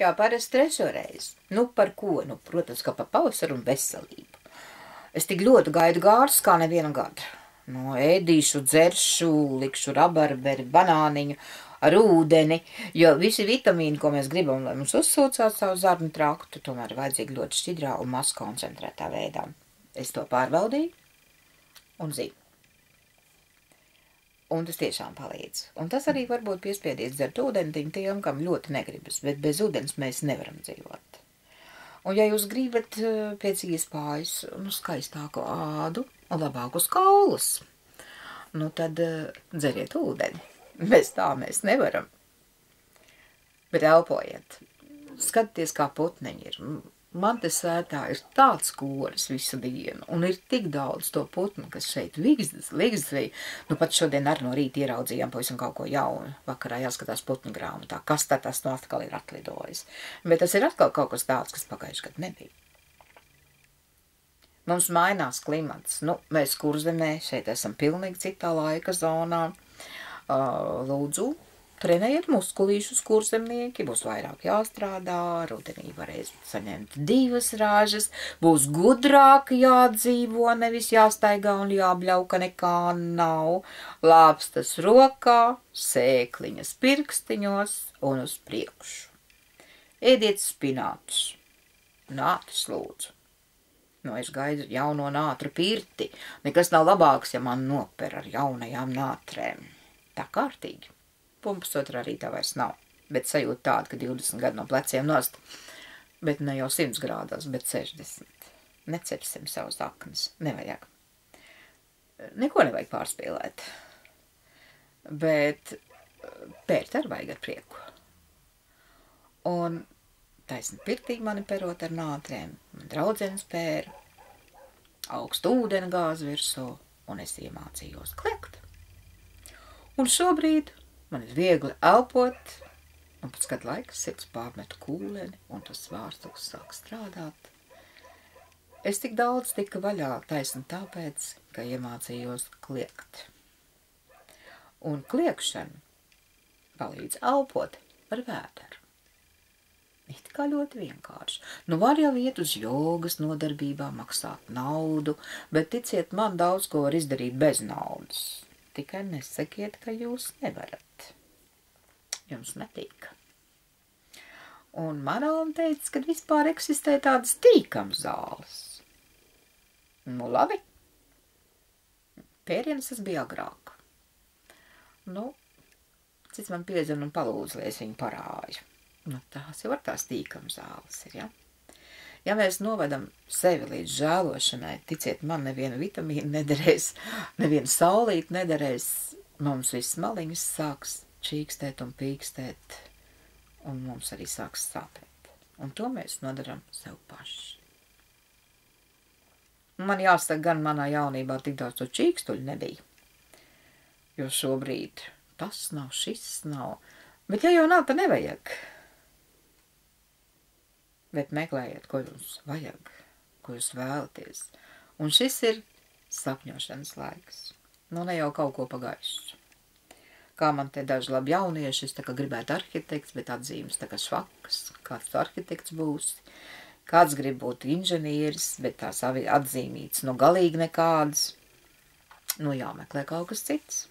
Kā parasti trešo reizi. Nu, par ko? Nu, protams, ka par pavasaru un veselību. Es tik ļoti gaidu gārus kā nevienu gadu. Nu, ēdīšu, dzeršu, likšu rabarberi, banāniņu ar ūdeni, jo visi vitamīni, ko mēs gribam, lai mums uzsūcās savu zarnu traktu, tomēr vajadzīgi ļoti šķidrā un maz koncentrētā veidā. Es to pārbaudīju un zinu. Un tas tiešām palīdz. Un tas arī varbūt piespiedies dzert ūdentiņu tiem, kam ļoti negribas, bet bez ūdens mēs nevaram dzīvot. Un ja jūs gribat eh, pēc iespējas nu, skaistāku ādu un labākus kaulus, nu tad eh, dzeriet ūdeni. Bez tā mēs nevaram. Bet elpojiet. Skatieties, kā putneņi ir. Man te sētā ir tāds koris visu dienu, un ir tik daudz to putnu, kas šeit ligzdvī. Nu, pat šodien ar no rīta ieraudzījām pavisam kaut ko jaunu. Vakarā jāskatās putnu grāmatā, kas tad tas no atkal ir atlidojis. Bet tas ir atkal kaut kas tāds, kas pagājuši gadu nebija. Mums mainās klimats. Nu, mēs kurzemē šeit esam pilnīgi citā laika zonā. Lūdzu, Trenējiet muskulīšus, kurzemnieki, būs vairāk jāstrādā, rudenī varēs saņemt divas rāžas, būs gudrāk jādzīvo, nevis jāstaigā un jābļauka nekā nav, lāpstas rokā, sēkliņas pirkstiņos un uz priekšu. Ēdiet spinātus, nātus lūdzu. Nu, es gaidu jauno nātru pirti. Nekas nav labāks, ja man noper ar jaunajām nātrēm. Tā kārtīgi. Pumpas otrā rītā vairs nav, bet sajūta tāda, ka 20 gadu no pleciem nost, bet ne jau 100 grādos, bet 60. Necepsim savus aknas, nevajag. Neko nevajag pārspīlēt, bet pērt ar vajag ar prieku. Un taisni pirtīgi mani perot ar nātrēm, man draudzenes pēra, augstu ūdeni gāzi virsū, un es iemācījos klekt. Un šobrīd Man ir viegli elpot, un pēc kāda laika sirds pārmetu kūleni, un tas vārstuks sāk strādāt. Es tik daudz tika vaļā taisni tāpēc, ka iemācījos kliegt. Un kliekšana palīdz elpot ar vēderu. It kā ļoti vienkārši. Nu, var jau iet uz jogas nodarbībām, maksāt naudu, bet ticiet man, daudz ko var izdarīt bez naudas. Tikai nesakiet, ka jūs nevarat. Jums netīk. Un Marona teica, ka vispār eksistē tādas tīkams zāles. Nu, labi. Pērienas tas bija agrāk. Nu, cits man piezvan un palūdz, lai es viņu parāju. Nu, tās jau var tās tīkams zāles ir, ja? Ja mēs novedam sevi līdz žēlošanai, ticiet man, neviena vitamīna nederēs, neviena saulīt nederēs, mums viss maliņas sāks čīkstēt un pīkstēt, un mums arī sāks sāpēt. Un to mēs nodaram sev paši. Man jāsaka, gan manā jaunībā tik daudz to čīkstuļu nebija. Jo šobrīd tas nav, šis nav. Bet ja jau nav, tad nevajag bet meklējiet, ko jums vajag, ko jūs vēlaties. Un šis ir sapņošanas laiks. Nu, ne jau kaut ko pagājuši. Kā man te daži labi jaunieši, es tā kā gribētu arhitekts, bet atzīmes tā kā švakas, kāds tu arhitekts būsi. Kāds grib būt inženieris, bet tās atzīmītas, nu galīgi nekādas. Nu jāmeklē kaut kas cits.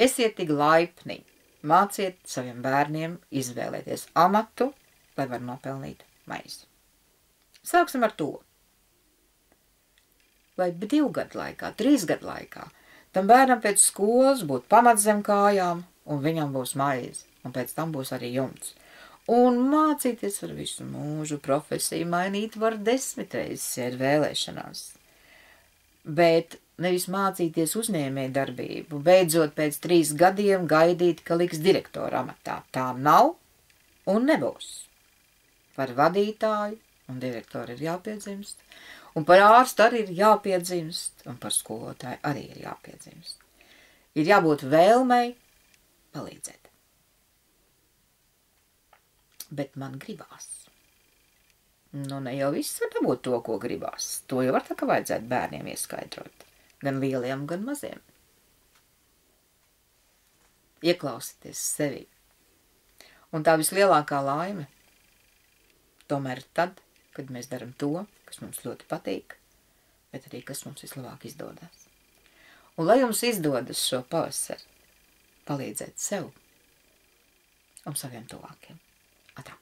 Esiet tik laipni, māciet saviem bērniem izvēlēties amatu, lai var nopelnīt maizi. Sāksim ar to. Lai divu gadu laikā, trīs gadu laikā, tam bērnam pēc skolas būtu pamats zem kājām, un viņam būs maize, un pēc tam būs arī jumts. Un mācīties var visu mūžu, profesiju mainīt var desmit reizes, ja ir vēlēšanās. Bet nevis mācīties uzņēmē darbību, beidzot pēc trīs gadiem gaidīt, ka liks direktora amatā. Tā nav un nebūs. Par vadītāju un direktoru ir jāpiedzimst, un par ārstu arī ir jāpiedzimst, un par skolotāju arī ir jāpiedzimst. Ir jābūt vēlmei palīdzēt. Bet man gribās. Nu, ne jau viss var dabūt to, ko gribās. To jau var tā kā vajadzētu bērniem ieskaidrot. Gan lieliem, gan maziem. Ieklausieties sevi Un tā vislielākā laime tomēr tad, kad mēs darām to, kas mums ļoti patīk, bet arī kas mums vislabāk izdodas. Un lai jums izdodas šo pavasari palīdzēt sev un saviem tuvākiem. Atā.